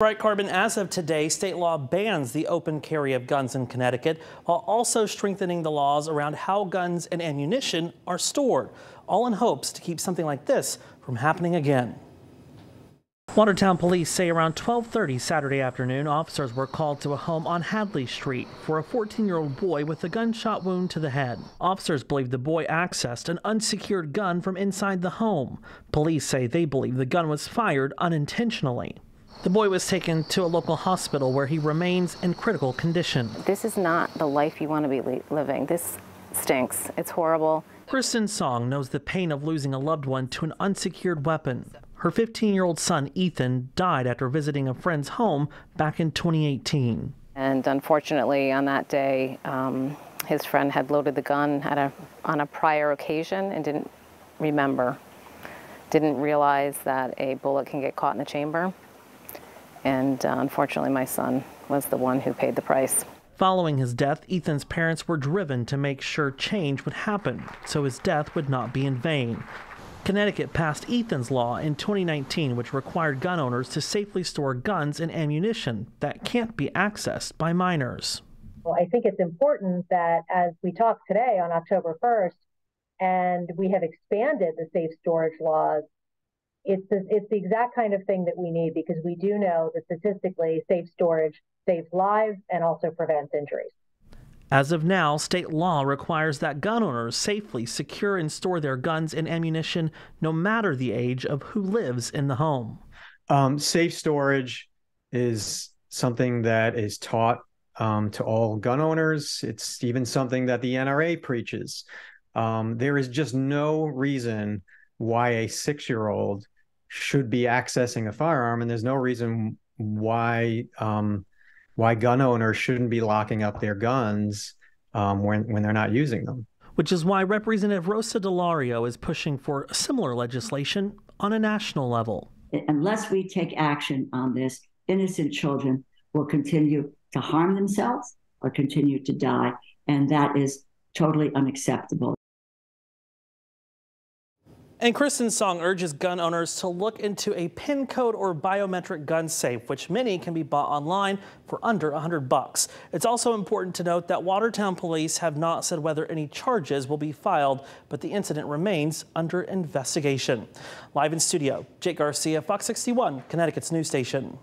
Right, Carbon, as of today, state law bans the open carry of guns in Connecticut while also strengthening the laws around how guns and ammunition are stored, all in hopes to keep something like this from happening again. Watertown police say around 12:30 Saturday afternoon, officers were called to a home on Hadley Street for a 14-year-old boy with a gunshot wound to the head. Officers believe the boy accessed an unsecured gun from inside the home. Police say they believe the gun was fired unintentionally. The boy was taken to a local hospital where he remains in critical condition. This is not the life you want to be living. This stinks. It's horrible. Kristen Song knows the pain of losing a loved one to an unsecured weapon. Her 15 year old son, Ethan, died after visiting a friend's home back in 2018. And unfortunately, on that day, um, his friend had loaded the gun at a, on a prior occasion and didn't remember, didn't realize that a bullet can get caught in the chamber. And uh, unfortunately, my son was the one who paid the price. Following his death, Ethan's parents were driven to make sure change would happen so his death would not be in vain. Connecticut passed Ethan's Law in 2019, which required gun owners to safely store guns and ammunition that can't be accessed by minors. Well, I think it's important that as we talk today on October 1st, and we have expanded the safe storage laws it's the, it's the exact kind of thing that we need because we do know that statistically safe storage saves lives and also prevents injuries. As of now, state law requires that gun owners safely secure and store their guns and ammunition no matter the age of who lives in the home. Um, safe storage is something that is taught um, to all gun owners. It's even something that the NRA preaches. Um, there is just no reason why a six year old should be accessing a firearm, and there's no reason why um, why gun owners shouldn't be locking up their guns um, when when they're not using them. Which is why Representative Rosa DeLauro is pushing for similar legislation on a national level. Unless we take action on this, innocent children will continue to harm themselves or continue to die, and that is totally unacceptable. And Kristen Song urges gun owners to look into a PIN code or biometric gun safe, which many can be bought online for under 100 bucks. It's also important to note that Watertown police have not said whether any charges will be filed, but the incident remains under investigation. Live in studio, Jake Garcia, Fox 61, Connecticut's news station.